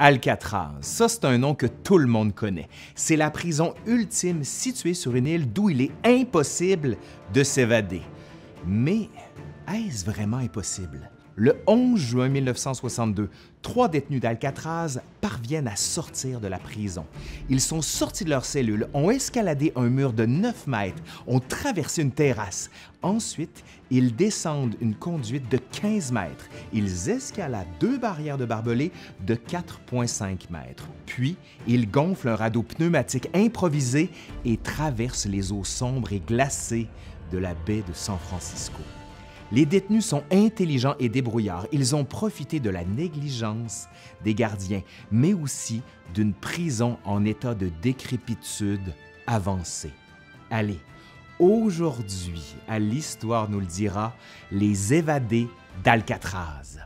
Alcatraz, ça c'est un nom que tout le monde connaît. C'est la prison ultime située sur une île d'où il est impossible de s'évader. Mais est-ce vraiment impossible? Le 11 juin 1962, trois détenus d'Alcatraz parviennent à sortir de la prison. Ils sont sortis de leur cellule, ont escaladé un mur de 9 mètres, ont traversé une terrasse. Ensuite, ils descendent une conduite de 15 mètres. Ils escaladent deux barrières de barbelés de 4,5 mètres. Puis, ils gonflent un radeau pneumatique improvisé et traversent les eaux sombres et glacées de la baie de San Francisco. Les détenus sont intelligents et débrouillards. Ils ont profité de la négligence des gardiens, mais aussi d'une prison en état de décrépitude avancée. Allez, aujourd'hui, à l'Histoire nous le dira, les évadés d'Alcatraz.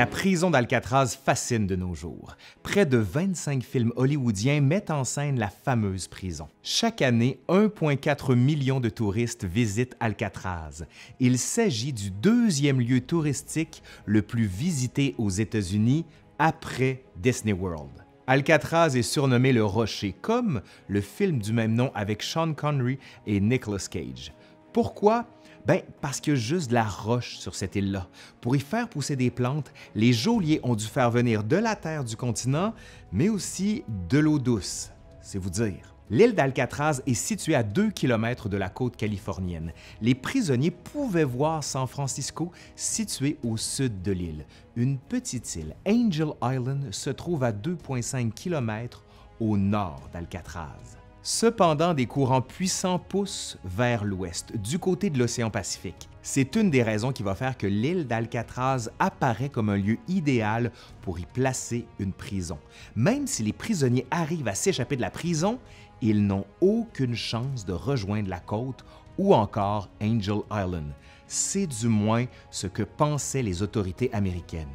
La prison d'Alcatraz fascine de nos jours. Près de 25 films hollywoodiens mettent en scène la fameuse prison. Chaque année, 1,4 million de touristes visitent Alcatraz. Il s'agit du deuxième lieu touristique le plus visité aux États-Unis après Disney World. Alcatraz est surnommé le Rocher, comme le film du même nom avec Sean Connery et Nicolas Cage. Pourquoi? Ben, parce qu'il y a juste de la roche sur cette île-là. Pour y faire pousser des plantes, les geôliers ont dû faire venir de la terre du continent, mais aussi de l'eau douce. C'est vous dire. L'île d'Alcatraz est située à 2 km de la côte californienne. Les prisonniers pouvaient voir San Francisco situé au sud de l'île. Une petite île, Angel Island, se trouve à 2,5 km au nord d'Alcatraz. Cependant, des courants puissants poussent vers l'ouest, du côté de l'océan Pacifique. C'est une des raisons qui va faire que l'île d'Alcatraz apparaît comme un lieu idéal pour y placer une prison. Même si les prisonniers arrivent à s'échapper de la prison, ils n'ont aucune chance de rejoindre la côte ou encore Angel Island. C'est du moins ce que pensaient les autorités américaines.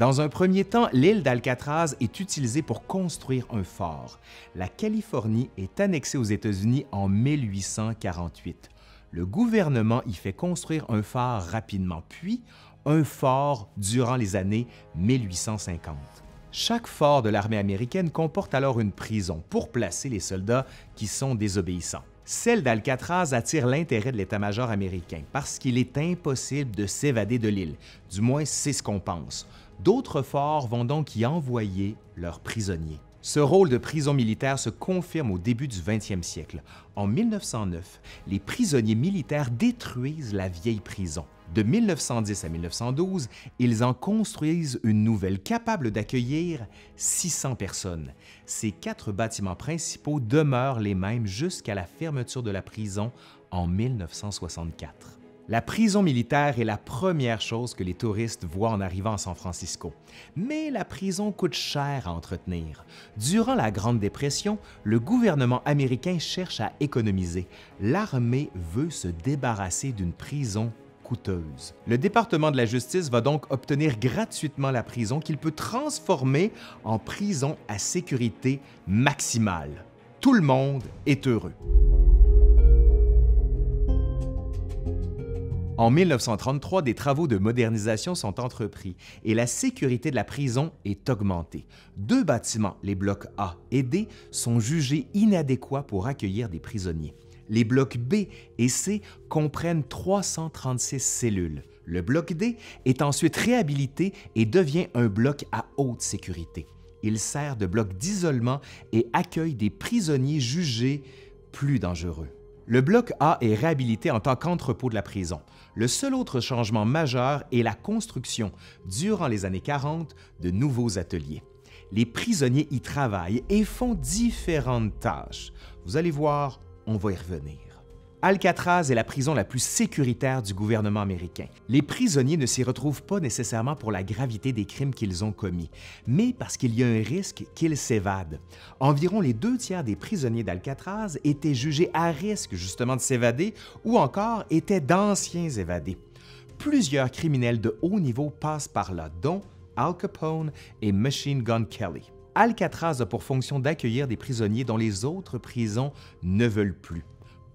Dans un premier temps, l'île d'Alcatraz est utilisée pour construire un fort. La Californie est annexée aux États-Unis en 1848. Le gouvernement y fait construire un phare rapidement, puis un fort durant les années 1850. Chaque fort de l'armée américaine comporte alors une prison pour placer les soldats qui sont désobéissants. Celle d'Alcatraz attire l'intérêt de l'état-major américain parce qu'il est impossible de s'évader de l'île, du moins c'est ce qu'on pense. D'autres forts vont donc y envoyer leurs prisonniers. Ce rôle de prison militaire se confirme au début du 20e siècle. En 1909, les prisonniers militaires détruisent la vieille prison. De 1910 à 1912, ils en construisent une nouvelle capable d'accueillir 600 personnes. Ces quatre bâtiments principaux demeurent les mêmes jusqu'à la fermeture de la prison en 1964. La prison militaire est la première chose que les touristes voient en arrivant à San Francisco. Mais la prison coûte cher à entretenir. Durant la Grande Dépression, le gouvernement américain cherche à économiser. L'armée veut se débarrasser d'une prison coûteuse. Le département de la justice va donc obtenir gratuitement la prison qu'il peut transformer en prison à sécurité maximale. Tout le monde est heureux. En 1933, des travaux de modernisation sont entrepris et la sécurité de la prison est augmentée. Deux bâtiments, les blocs A et D, sont jugés inadéquats pour accueillir des prisonniers. Les blocs B et C comprennent 336 cellules. Le bloc D est ensuite réhabilité et devient un bloc à haute sécurité. Il sert de bloc d'isolement et accueille des prisonniers jugés plus dangereux. Le bloc A est réhabilité en tant qu'entrepôt de la prison. Le seul autre changement majeur est la construction, durant les années 40, de nouveaux ateliers. Les prisonniers y travaillent et font différentes tâches. Vous allez voir, on va y revenir. Alcatraz est la prison la plus sécuritaire du gouvernement américain. Les prisonniers ne s'y retrouvent pas nécessairement pour la gravité des crimes qu'ils ont commis, mais parce qu'il y a un risque qu'ils s'évadent. Environ les deux tiers des prisonniers d'Alcatraz étaient jugés à risque justement de s'évader ou encore étaient d'anciens évadés. Plusieurs criminels de haut niveau passent par là, dont Al Capone et Machine Gun Kelly. Alcatraz a pour fonction d'accueillir des prisonniers dont les autres prisons ne veulent plus.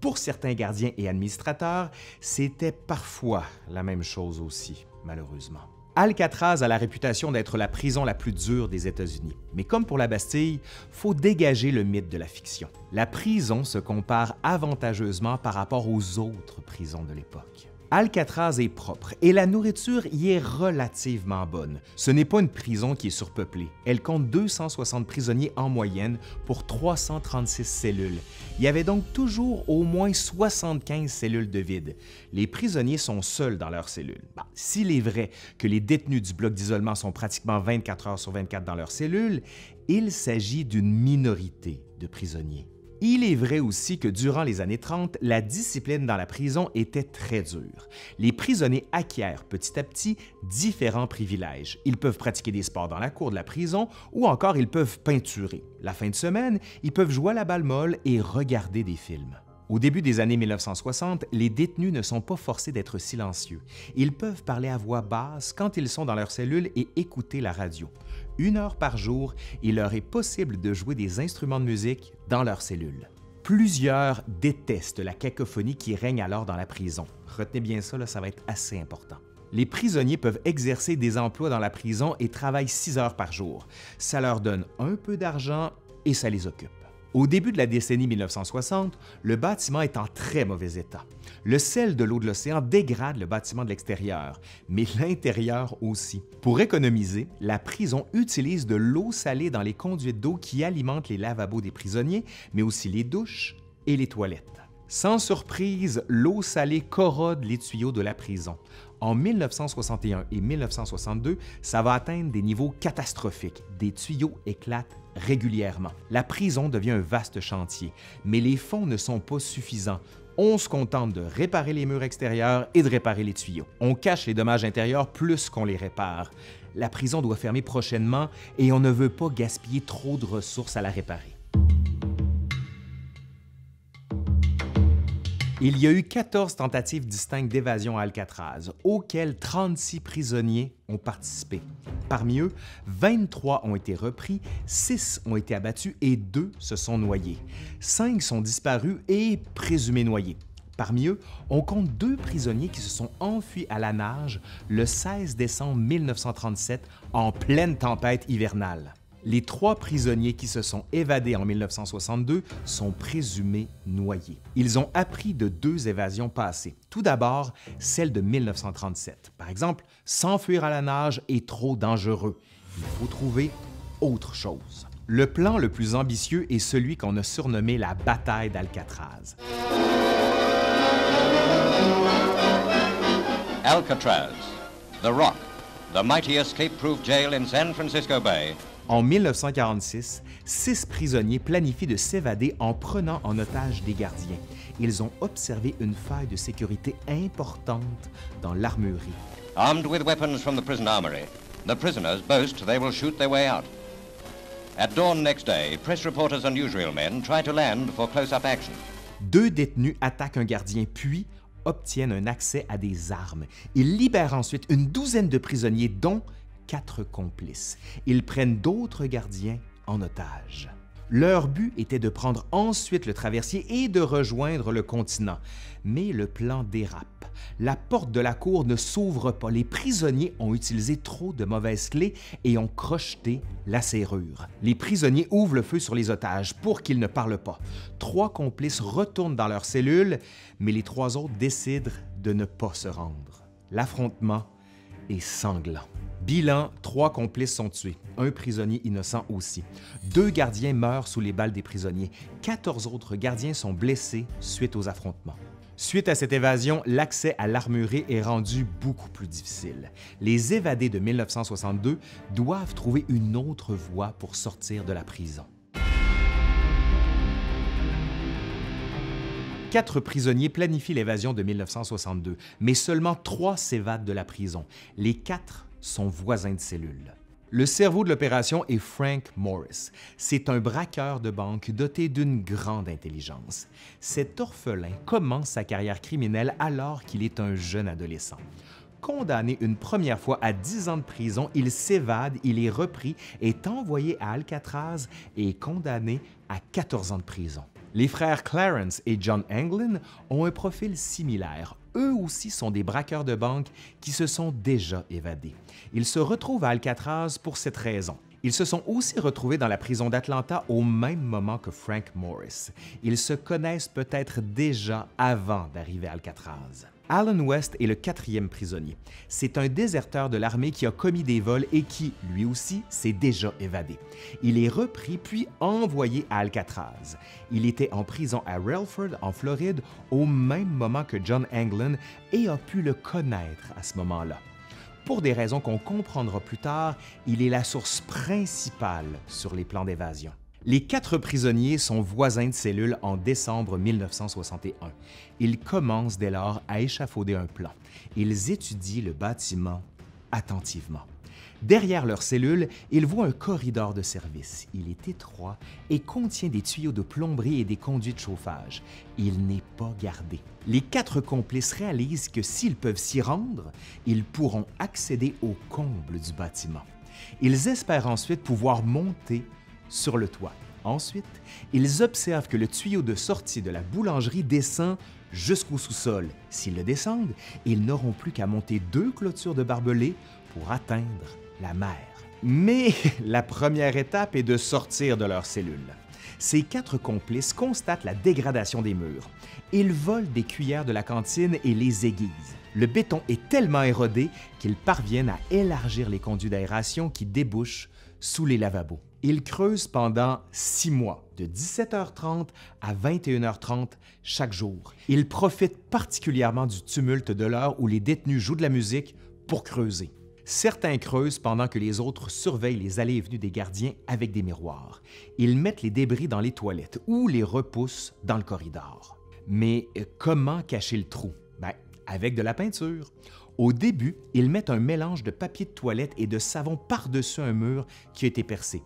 Pour certains gardiens et administrateurs, c'était parfois la même chose aussi, malheureusement. Alcatraz a la réputation d'être la prison la plus dure des États-Unis. Mais comme pour la Bastille, faut dégager le mythe de la fiction. La prison se compare avantageusement par rapport aux autres prisons de l'époque. Alcatraz est propre et la nourriture y est relativement bonne. Ce n'est pas une prison qui est surpeuplée. Elle compte 260 prisonniers en moyenne pour 336 cellules. Il y avait donc toujours au moins 75 cellules de vide. Les prisonniers sont seuls dans leurs cellules. S'il est vrai que les détenus du bloc d'isolement sont pratiquement 24 heures sur 24 dans leurs cellules, il s'agit d'une minorité de prisonniers. Il est vrai aussi que durant les années 30, la discipline dans la prison était très dure. Les prisonniers acquièrent petit à petit différents privilèges. Ils peuvent pratiquer des sports dans la cour de la prison ou encore ils peuvent peinturer. La fin de semaine, ils peuvent jouer à la balle molle et regarder des films. Au début des années 1960, les détenus ne sont pas forcés d'être silencieux. Ils peuvent parler à voix basse quand ils sont dans leur cellule et écouter la radio. Une heure par jour, il leur est possible de jouer des instruments de musique dans leur cellule. Plusieurs détestent la cacophonie qui règne alors dans la prison. Retenez bien ça, ça va être assez important. Les prisonniers peuvent exercer des emplois dans la prison et travaillent six heures par jour. Ça leur donne un peu d'argent et ça les occupe. Au début de la décennie 1960, le bâtiment est en très mauvais état. Le sel de l'eau de l'océan dégrade le bâtiment de l'extérieur, mais l'intérieur aussi. Pour économiser, la prison utilise de l'eau salée dans les conduites d'eau qui alimentent les lavabos des prisonniers, mais aussi les douches et les toilettes. Sans surprise, l'eau salée corrode les tuyaux de la prison. En 1961 et 1962, ça va atteindre des niveaux catastrophiques. Des tuyaux éclatent régulièrement. La prison devient un vaste chantier, mais les fonds ne sont pas suffisants. On se contente de réparer les murs extérieurs et de réparer les tuyaux. On cache les dommages intérieurs plus qu'on les répare. La prison doit fermer prochainement et on ne veut pas gaspiller trop de ressources à la réparer. Il y a eu 14 tentatives distinctes d'évasion à Alcatraz, auxquelles 36 prisonniers ont participé. Parmi eux, 23 ont été repris, 6 ont été abattus et 2 se sont noyés. 5 sont disparus et présumés noyés. Parmi eux, on compte deux prisonniers qui se sont enfuis à la nage le 16 décembre 1937 en pleine tempête hivernale les trois prisonniers qui se sont évadés en 1962 sont présumés noyés. Ils ont appris de deux évasions passées. Tout d'abord, celle de 1937. Par exemple, s'enfuir à la nage est trop dangereux. Il faut trouver autre chose. Le plan le plus ambitieux est celui qu'on a surnommé la bataille d'Alcatraz. Alcatraz, The Rock, the mighty escape-proof jail in San Francisco Bay, en 1946, six prisonniers planifient de s'évader en prenant en otage des gardiens. Ils ont observé une faille de sécurité importante dans l'armurerie. Armed with weapons from the prison armory, the prisoners boast they will shoot their way out. At dawn next day, press reporters and newsreel men try to land for close-up action. Deux détenus attaquent un gardien puis obtiennent un accès à des armes. Ils libèrent ensuite une douzaine de prisonniers, dont quatre complices. Ils prennent d'autres gardiens en otage. Leur but était de prendre ensuite le traversier et de rejoindre le continent. Mais le plan dérape. La porte de la cour ne s'ouvre pas. Les prisonniers ont utilisé trop de mauvaises clés et ont crocheté la serrure. Les prisonniers ouvrent le feu sur les otages pour qu'ils ne parlent pas. Trois complices retournent dans leur cellule, mais les trois autres décident de ne pas se rendre. L'affrontement est sanglant. Bilan, trois complices sont tués, un prisonnier innocent aussi. Deux gardiens meurent sous les balles des prisonniers. 14 autres gardiens sont blessés suite aux affrontements. Suite à cette évasion, l'accès à l'armurerie est rendu beaucoup plus difficile. Les évadés de 1962 doivent trouver une autre voie pour sortir de la prison. Quatre prisonniers planifient l'évasion de 1962, mais seulement trois s'évadent de la prison. Les quatre son voisin de cellule. Le cerveau de l'opération est Frank Morris. C'est un braqueur de banque doté d'une grande intelligence. Cet orphelin commence sa carrière criminelle alors qu'il est un jeune adolescent. Condamné une première fois à 10 ans de prison, il s'évade, il est repris, est envoyé à Alcatraz et condamné à 14 ans de prison. Les frères Clarence et John Anglin ont un profil similaire. Eux aussi sont des braqueurs de banque qui se sont déjà évadés. Ils se retrouvent à Alcatraz pour cette raison. Ils se sont aussi retrouvés dans la prison d'Atlanta au même moment que Frank Morris. Ils se connaissent peut-être déjà avant d'arriver à Alcatraz. Alan West est le quatrième prisonnier. C'est un déserteur de l'armée qui a commis des vols et qui, lui aussi, s'est déjà évadé. Il est repris puis envoyé à Alcatraz. Il était en prison à Relford, en Floride, au même moment que John Anglin et a pu le connaître à ce moment-là. Pour des raisons qu'on comprendra plus tard, il est la source principale sur les plans d'évasion. Les quatre prisonniers sont voisins de cellule en décembre 1961. Ils commencent dès lors à échafauder un plan. Ils étudient le bâtiment attentivement. Derrière leur cellule, ils voient un corridor de service. Il est étroit et contient des tuyaux de plomberie et des conduits de chauffage. Il n'est pas gardé. Les quatre complices réalisent que s'ils peuvent s'y rendre, ils pourront accéder au comble du bâtiment. Ils espèrent ensuite pouvoir monter sur le toit. Ensuite, ils observent que le tuyau de sortie de la boulangerie descend jusqu'au sous-sol. S'ils le descendent, ils n'auront plus qu'à monter deux clôtures de barbelés pour atteindre la mer. Mais la première étape est de sortir de leur cellule. Ces quatre complices constatent la dégradation des murs. Ils volent des cuillères de la cantine et les aiguisent. Le béton est tellement érodé qu'ils parviennent à élargir les conduits d'aération qui débouchent sous les lavabos. Ils creusent pendant six mois, de 17h30 à 21h30 chaque jour. Ils profitent particulièrement du tumulte de l'heure où les détenus jouent de la musique pour creuser. Certains creusent pendant que les autres surveillent les allées et venues des gardiens avec des miroirs. Ils mettent les débris dans les toilettes ou les repoussent dans le corridor. Mais euh, comment cacher le trou? Ben, avec de la peinture. Au début, ils mettent un mélange de papier de toilette et de savon par-dessus un mur qui a été percé.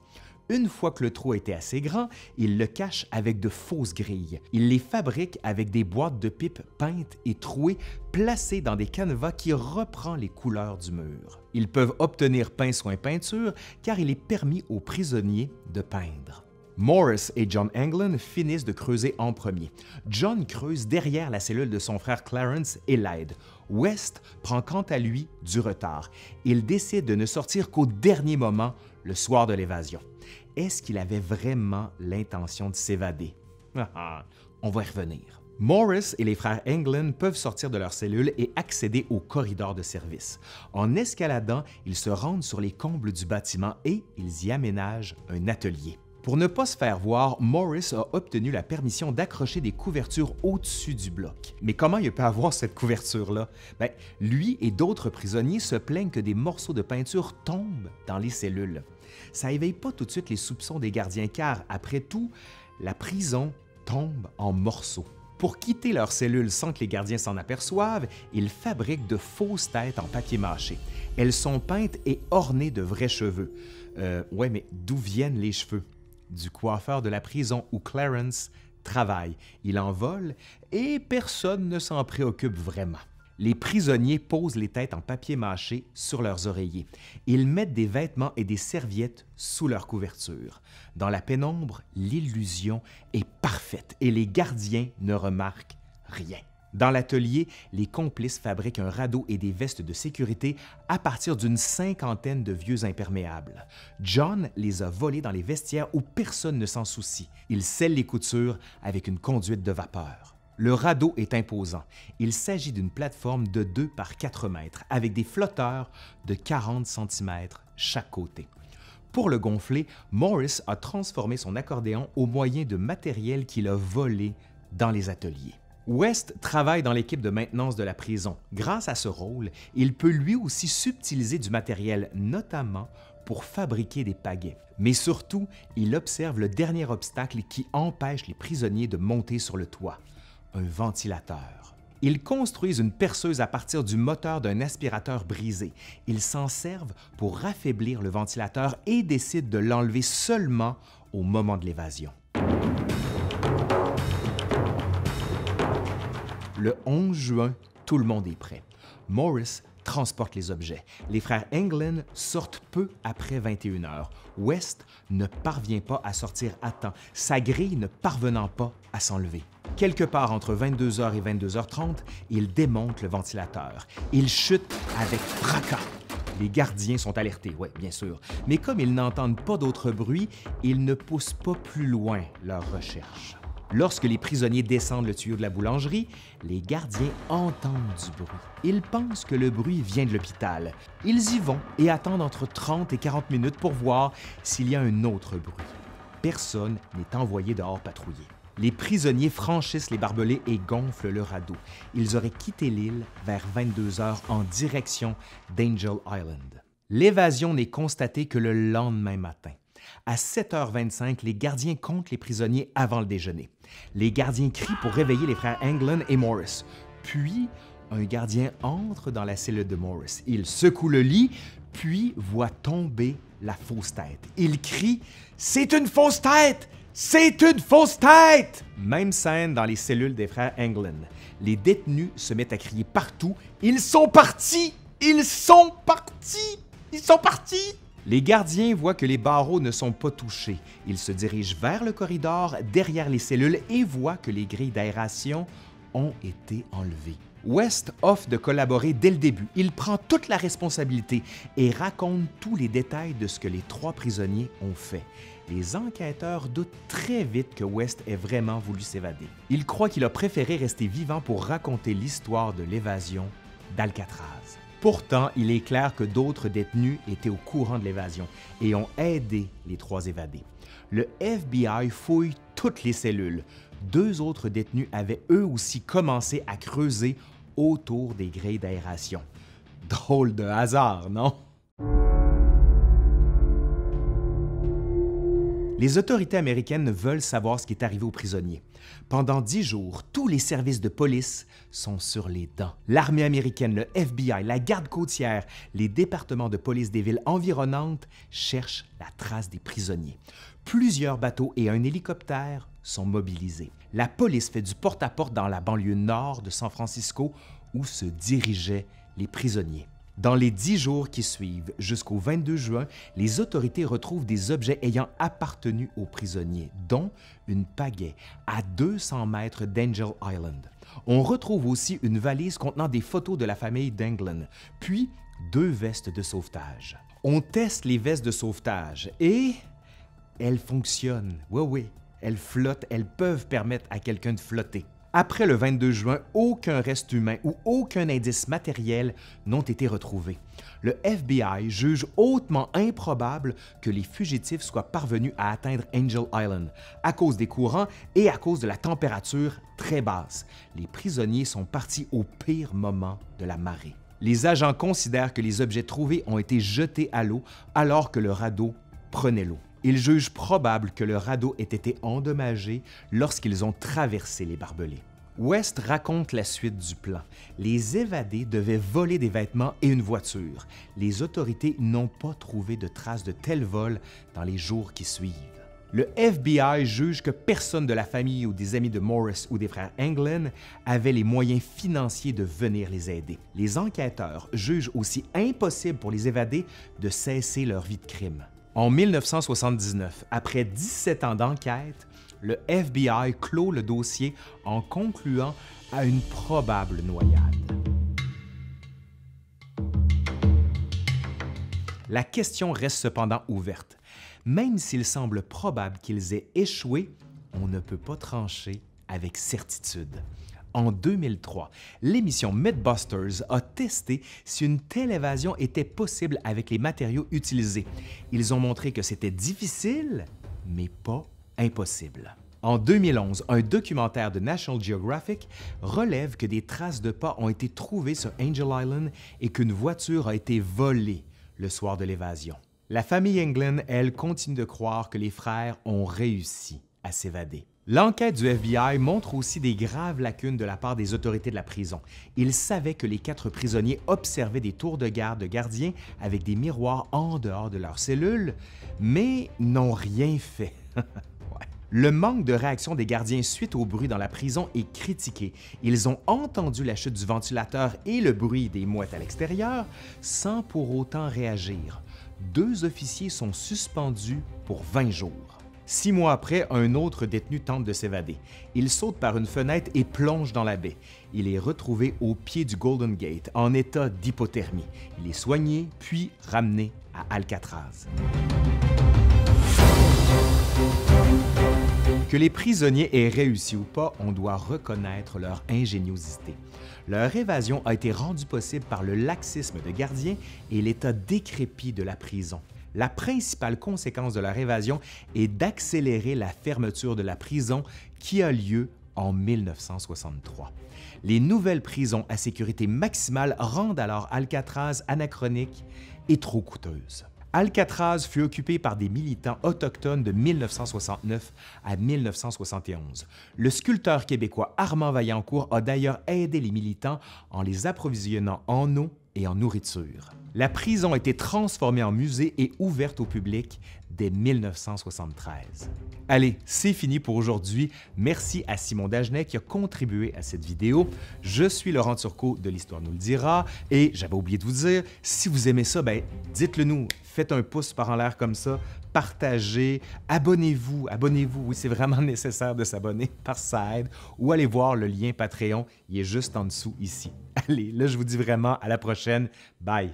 Une fois que le trou était assez grand, ils le cachent avec de fausses grilles. Ils les fabriquent avec des boîtes de pipes peintes et trouées placées dans des canevas qui reprend les couleurs du mur. Ils peuvent obtenir pinceau et peinture car il est permis aux prisonniers de peindre. Morris et John Anglin finissent de creuser en premier. John creuse derrière la cellule de son frère Clarence et l'aide. West prend quant à lui du retard. Il décide de ne sortir qu'au dernier moment, le soir de l'évasion. Est-ce qu'il avait vraiment l'intention de s'évader? On va y revenir. Morris et les frères Anglin peuvent sortir de leur cellule et accéder au corridor de service. En escaladant, ils se rendent sur les combles du bâtiment et ils y aménagent un atelier. Pour ne pas se faire voir, Morris a obtenu la permission d'accrocher des couvertures au-dessus du bloc. Mais comment il peut avoir cette couverture-là? Ben, lui et d'autres prisonniers se plaignent que des morceaux de peinture tombent dans les cellules. Ça éveille pas tout de suite les soupçons des gardiens car, après tout, la prison tombe en morceaux. Pour quitter leur cellule sans que les gardiens s'en aperçoivent, ils fabriquent de fausses têtes en papier mâché. Elles sont peintes et ornées de vrais cheveux. Euh, ouais, mais d'où viennent les cheveux? du coiffeur de la prison où Clarence travaille. Il en vole et personne ne s'en préoccupe vraiment. Les prisonniers posent les têtes en papier mâché sur leurs oreillers. Ils mettent des vêtements et des serviettes sous leur couverture. Dans la pénombre, l'illusion est parfaite et les gardiens ne remarquent rien. Dans l'atelier, les complices fabriquent un radeau et des vestes de sécurité à partir d'une cinquantaine de vieux imperméables. John les a volés dans les vestiaires où personne ne s'en soucie. Il scelle les coutures avec une conduite de vapeur. Le radeau est imposant. Il s'agit d'une plateforme de 2 par 4 mètres avec des flotteurs de 40 cm chaque côté. Pour le gonfler, Morris a transformé son accordéon au moyen de matériel qu'il a volé dans les ateliers. West travaille dans l'équipe de maintenance de la prison. Grâce à ce rôle, il peut lui aussi subtiliser du matériel, notamment pour fabriquer des pagaies. Mais surtout, il observe le dernier obstacle qui empêche les prisonniers de monter sur le toit, un ventilateur. Ils construisent une perceuse à partir du moteur d'un aspirateur brisé. Ils s'en servent pour affaiblir le ventilateur et décident de l'enlever seulement au moment de l'évasion. Le 11 juin, tout le monde est prêt. Morris transporte les objets. Les frères England sortent peu après 21 heures. West ne parvient pas à sortir à temps, sa grille ne parvenant pas à s'enlever. Quelque part entre 22h et 22h30, il démonte le ventilateur. Il chute avec fracas. Les gardiens sont alertés, oui, bien sûr, mais comme ils n'entendent pas d'autre bruit, ils ne poussent pas plus loin leur recherche. Lorsque les prisonniers descendent le tuyau de la boulangerie, les gardiens entendent du bruit. Ils pensent que le bruit vient de l'hôpital. Ils y vont et attendent entre 30 et 40 minutes pour voir s'il y a un autre bruit. Personne n'est envoyé dehors patrouiller. Les prisonniers franchissent les barbelés et gonflent le radeau. Ils auraient quitté l'île vers 22 heures en direction d'Angel Island. L'évasion n'est constatée que le lendemain matin. À 7h25, les gardiens comptent les prisonniers avant le déjeuner. Les gardiens crient pour réveiller les frères Anglin et Morris. Puis, un gardien entre dans la cellule de Morris. Il secoue le lit, puis voit tomber la fausse tête. Il crie C'est une fausse tête C'est une fausse tête Même scène dans les cellules des frères Anglin. Les détenus se mettent à crier partout Ils sont partis Ils sont partis Ils sont partis les gardiens voient que les barreaux ne sont pas touchés. Ils se dirigent vers le corridor derrière les cellules et voient que les grilles d'aération ont été enlevées. West offre de collaborer dès le début. Il prend toute la responsabilité et raconte tous les détails de ce que les trois prisonniers ont fait. Les enquêteurs doutent très vite que West ait vraiment voulu s'évader. Ils croient qu'il a préféré rester vivant pour raconter l'histoire de l'évasion d'Alcatraz. Pourtant, il est clair que d'autres détenus étaient au courant de l'évasion et ont aidé les trois évadés. Le FBI fouille toutes les cellules. Deux autres détenus avaient eux aussi commencé à creuser autour des grilles d'aération. Drôle de hasard, non? Les autorités américaines veulent savoir ce qui est arrivé aux prisonniers. Pendant dix jours, tous les services de police sont sur les dents. L'armée américaine, le FBI, la garde côtière, les départements de police des villes environnantes cherchent la trace des prisonniers. Plusieurs bateaux et un hélicoptère sont mobilisés. La police fait du porte-à-porte -porte dans la banlieue nord de San Francisco où se dirigeaient les prisonniers. Dans les dix jours qui suivent, jusqu'au 22 juin, les autorités retrouvent des objets ayant appartenu aux prisonniers, dont une pagaie à 200 mètres d'Angel Island. On retrouve aussi une valise contenant des photos de la famille d'England, puis deux vestes de sauvetage. On teste les vestes de sauvetage et elles fonctionnent. Oui, oui, elles flottent, elles peuvent permettre à quelqu'un de flotter. Après le 22 juin, aucun reste humain ou aucun indice matériel n'ont été retrouvés. Le FBI juge hautement improbable que les fugitifs soient parvenus à atteindre Angel Island à cause des courants et à cause de la température très basse. Les prisonniers sont partis au pire moment de la marée. Les agents considèrent que les objets trouvés ont été jetés à l'eau alors que le radeau prenait l'eau. Ils jugent probable que le radeau ait été endommagé lorsqu'ils ont traversé les barbelés. West raconte la suite du plan. Les évadés devaient voler des vêtements et une voiture. Les autorités n'ont pas trouvé de traces de tel vol dans les jours qui suivent. Le FBI juge que personne de la famille ou des amis de Morris ou des frères Anglin avait les moyens financiers de venir les aider. Les enquêteurs jugent aussi impossible pour les évadés de cesser leur vie de crime. En 1979, après 17 ans d'enquête, le FBI clôt le dossier en concluant à une probable noyade. La question reste cependant ouverte. Même s'il semble probable qu'ils aient échoué, on ne peut pas trancher avec certitude. En 2003, l'émission Mythbusters a testé si une telle évasion était possible avec les matériaux utilisés. Ils ont montré que c'était difficile, mais pas impossible. En 2011, un documentaire de National Geographic relève que des traces de pas ont été trouvées sur Angel Island et qu'une voiture a été volée le soir de l'évasion. La famille England, elle, continue de croire que les frères ont réussi à s'évader. L'enquête du FBI montre aussi des graves lacunes de la part des autorités de la prison. Ils savaient que les quatre prisonniers observaient des tours de garde de gardiens avec des miroirs en dehors de leurs cellules, mais n'ont rien fait. Le manque de réaction des gardiens suite au bruit dans la prison est critiqué. Ils ont entendu la chute du ventilateur et le bruit des mouettes à l'extérieur sans pour autant réagir. Deux officiers sont suspendus pour 20 jours. Six mois après, un autre détenu tente de s'évader. Il saute par une fenêtre et plonge dans la baie. Il est retrouvé au pied du Golden Gate en état d'hypothermie. Il est soigné puis ramené à Alcatraz. Que les prisonniers aient réussi ou pas, on doit reconnaître leur ingéniosité. Leur évasion a été rendue possible par le laxisme de gardiens et l'état décrépit de la prison. La principale conséquence de leur évasion est d'accélérer la fermeture de la prison qui a lieu en 1963. Les nouvelles prisons à sécurité maximale rendent alors Alcatraz anachronique et trop coûteuse. Alcatraz fut occupé par des militants autochtones de 1969 à 1971. Le sculpteur québécois Armand Vaillancourt a d'ailleurs aidé les militants en les approvisionnant en eau et en nourriture. La prison a été transformée en musée et ouverte au public dès 1973. Allez, c'est fini pour aujourd'hui. Merci à Simon Dagenet qui a contribué à cette vidéo. Je suis Laurent Turcot de l'Histoire nous le dira et j'avais oublié de vous dire, si vous aimez ça, ben, dites-le nous. Faites un pouce par en l'air comme ça, partagez, abonnez-vous, abonnez-vous. Oui, c'est vraiment nécessaire de s'abonner par ça aide ou allez voir le lien Patreon, il est juste en dessous ici. Allez, là je vous dis vraiment à la prochaine. Bye.